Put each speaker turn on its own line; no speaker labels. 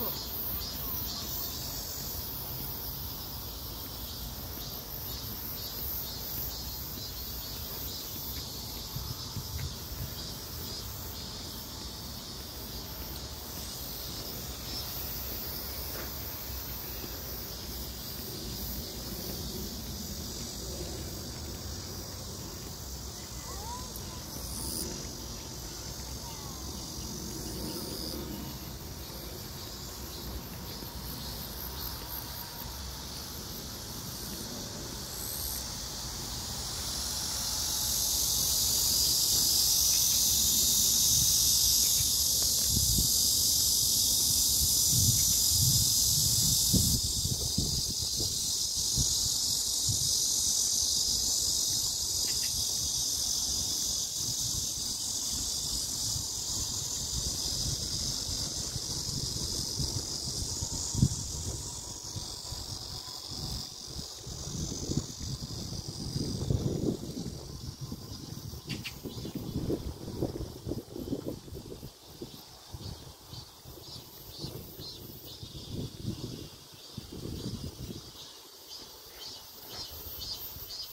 bu.